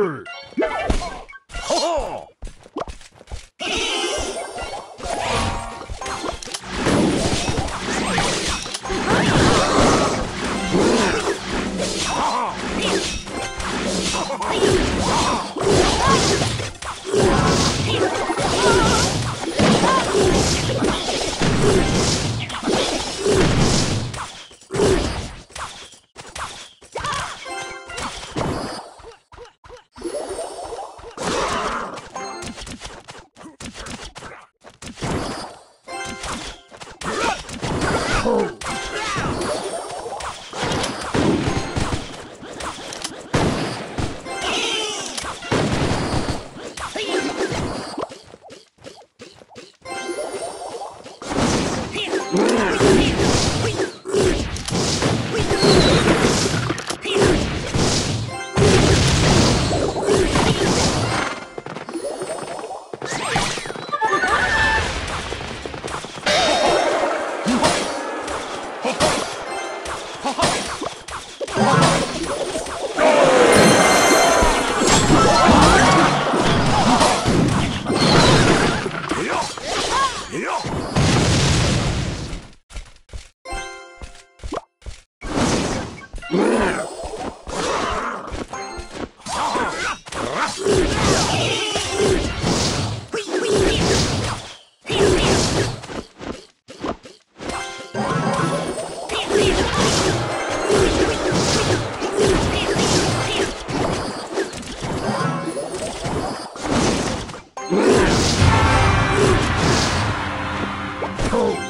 Arr! Ho-ho! No! Oh!